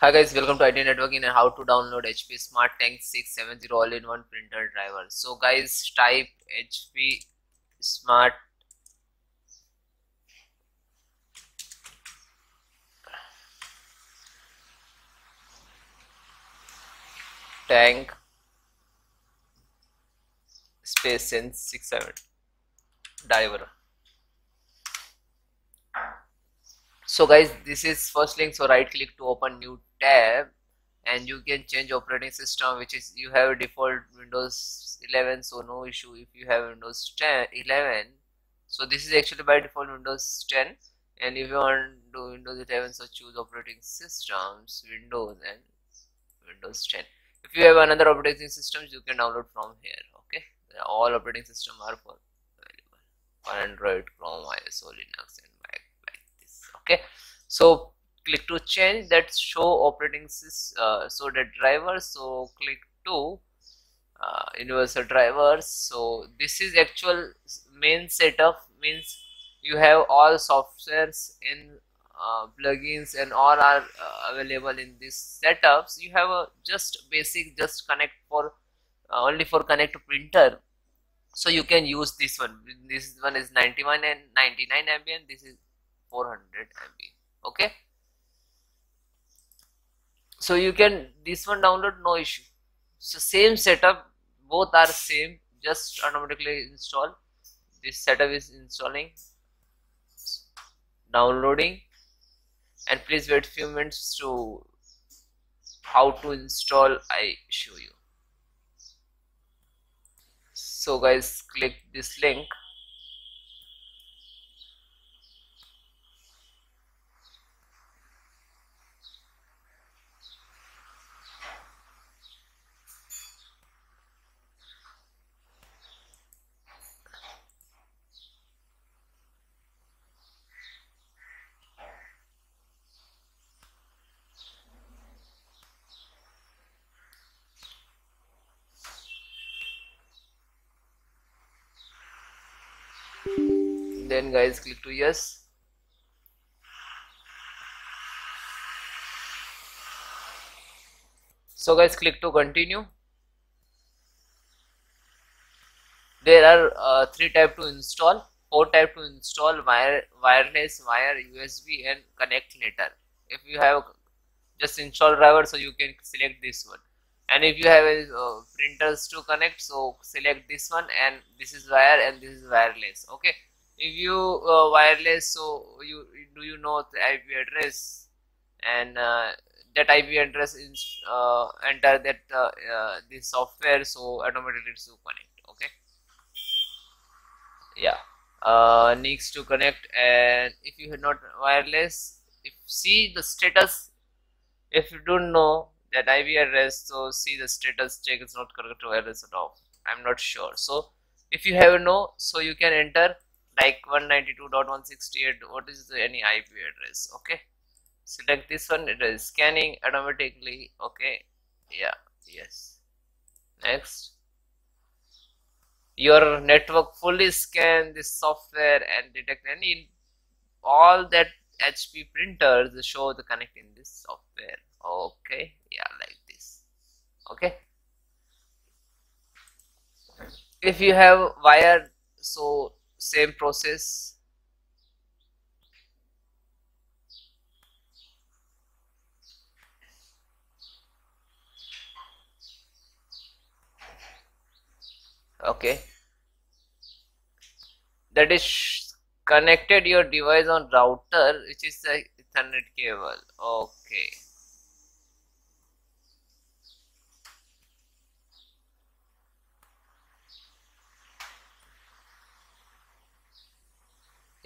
Hi guys, welcome to IT Networking and how to download HP Smart Tank 670 all-in-one printer driver. So guys, type HP Smart Tank space sense 67 driver. So guys, this is first link. So right click to open new tab and you can change operating system which is you have a default windows 11 so no issue if you have windows 10 11 so this is actually by default windows 10 and if you want to windows 11 so choose operating systems windows and windows 10 if you have another operating systems you can download from here okay? All operating system are for for android chrome ios or linux and okay. So click to change that show operating system uh, so the driver so click to uh, universal drivers. So this is actual main setup means you have all softwares in uh, plugins and all are uh, available in this setups. You have a just basic just connect for uh, only for connect to printer. So you can use this one. This one is 91 and 99 ambient. This is 400 MB okay? So you can this one download no issue. So same setup both are same just automatically install. This setup is installing downloading and please wait few minutes to how to install I show you. So guys click this link then guys click to yes. So guys click to continue. There are uh, three type to install four type to install wire wireless wire usb and connect later. If you have just install driver so you can select this one. And if you have a, uh, printers to connect so select this one and this is wire and this is wireless okay if you uh, wireless so you do you know the ip address? And uh, that ip address is uh, enter that uh, uh, this software so automatically to connect okay? Yeah. Uh, needs to connect and if you have not wireless if see the status. If you don't know that ip address so see the status check is not correct to wireless at all. I'm not sure. So if you have no so you can enter like 192.168 what is the, any ip address? Okay. Select this one. It is scanning automatically. Okay. Yeah. Yes. Next. Your network fully scan this software and detect any all that hp printers show the connect in this software. Okay. Yeah like this. Okay. If you have wired so same process. Okay. That is connected your device on router which is the ethernet cable. Okay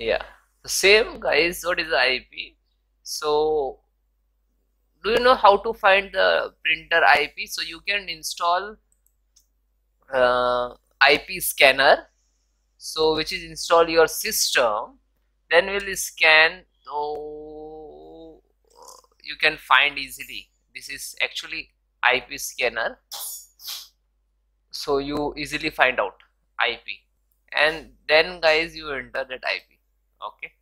yeah. The same guys what is the ip so do you know how to find the printer ip so you can install uh, ip scanner. So which is install your system. Then will scan so you can find easily. This is actually ip scanner. So you easily find out ip and then guys you enter that ip okay.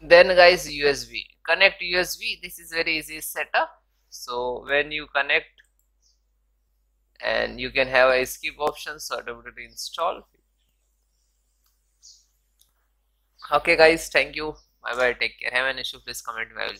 Then guys usb connect usb this is very easy setup. So when you connect and you can have a skip option so automatically install. Okay guys thank you. Bye bye take care. Have an issue please comment my will